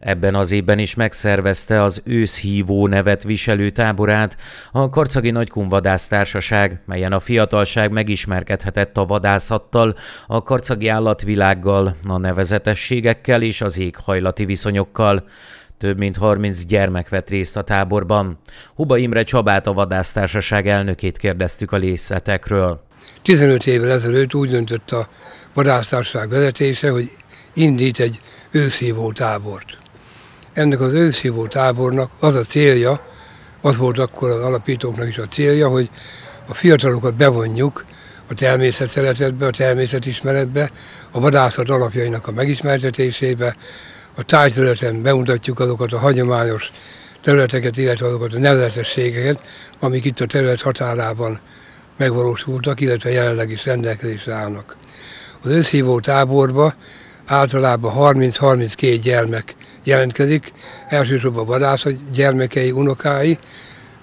Ebben az évben is megszervezte az őszhívó nevet viselő táborát a Karcagi Nagykun Vadásztársaság, melyen a fiatalság megismerkedhetett a vadászattal, a karcagi állatvilággal, a nevezetességekkel és az éghajlati viszonyokkal. Több mint 30 gyermek vett részt a táborban. Huba Imre Csabát a vadásztársaság elnökét kérdeztük a részletekről. 15 évvel ezelőtt úgy döntött a vadásztársaság vezetése, hogy indít egy őszhívó tábort. Ennek az őszhívó tábornak az a célja, az volt akkor az alapítóknak is a célja, hogy a fiatalokat bevonjuk a természet szeretetbe, a természetismeretbe, a vadászat alapjainak a megismertetésébe, a tájterületen bemutatjuk azokat a hagyományos területeket, illetve azokat a nevezetességeket, amik itt a terület határában megvalósultak, illetve jelenleg is rendelkezésre állnak. Az őszhívó táborba általában 30-32 gyermek jelentkezik, elsősorban vadászat gyermekei, unokái,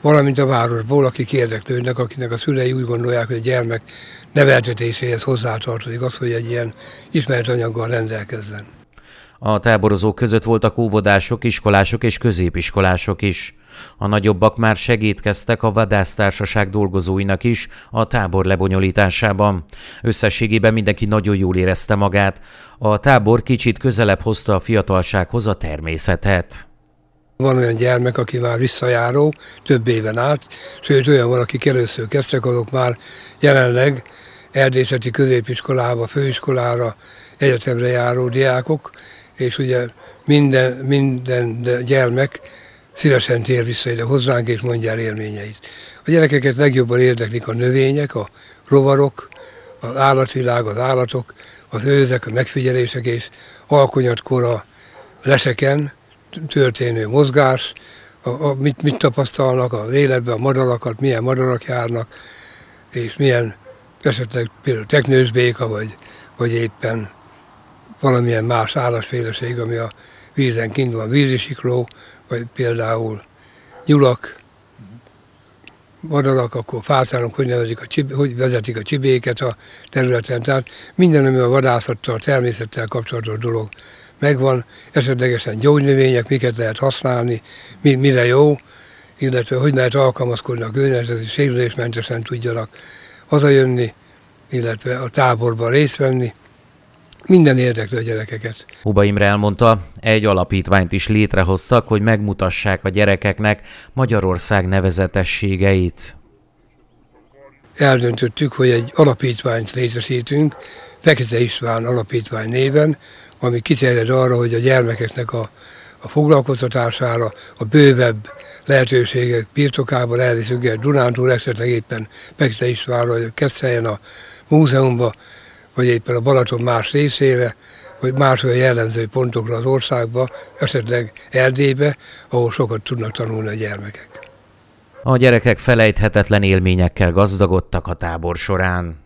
valamint a városból, akik érdeklődnek, akinek a szülei úgy gondolják, hogy a gyermek neveltetéséhez hozzátartozik az, hogy egy ilyen ismert anyaggal rendelkezzen. A táborozók között voltak óvodások, iskolások és középiskolások is. A nagyobbak már segítkeztek a vadásztársaság dolgozóinak is a tábor lebonyolításában. Összességében mindenki nagyon jól érezte magát. A tábor kicsit közelebb hozta a fiatalsághoz a természetet. Van olyan gyermek, aki már visszajáró, több éven át, sőt olyan van, akik először kezdtek, azok már jelenleg erdészeti középiskolába, főiskolára, egyetemre járó diákok, és ugye minden, minden gyermek szívesen tér vissza ide hozzánk, és mondja el élményeit. A gyerekeket legjobban érdeklik a növények, a rovarok, az állatvilág, az állatok, az őzek, a megfigyelések, és alkonyatkor a leseken történő mozgás, a, a, mit, mit tapasztalnak az életben, a madarakat, milyen madarak járnak, és milyen esetleg például teknősbéka, vagy, vagy éppen valamilyen más állatféleség, ami a vízen kint van, vízisikló, vagy például nyulak, madarak, akkor fácánok, hogy, nevezik a csib, hogy vezetik a csibéket a területen. Tehát minden, ami a vadászattal, természettel kapcsolatos dolog megvan, esetlegesen gyógynövények, miket lehet használni, mi, mire jó, illetve hogy lehet alkalmazkodni a környezethez, sérülésmentesen tudjanak hazajönni, illetve a táborban részt venni. Minden érdekli a gyerekeket. Huba Imre elmondta, egy alapítványt is létrehoztak, hogy megmutassák a gyerekeknek Magyarország nevezetességeit. Eldöntöttük, hogy egy alapítványt létesítünk, Fekete István alapítvány néven, ami kiterjed arra, hogy a gyermekeknek a, a foglalkoztatására, a bővebb lehetőségek birtokában elviszük el Dunántúl, esetleg éppen Fekete Istvánra, vagy Kesszeljen a múzeumba, vagy éppen a Balaton más részére, vagy más olyan jellemző pontokra az országba, esetleg Erdélybe, ahol sokat tudnak tanulni a gyermekek. A gyerekek felejthetetlen élményekkel gazdagodtak a tábor során.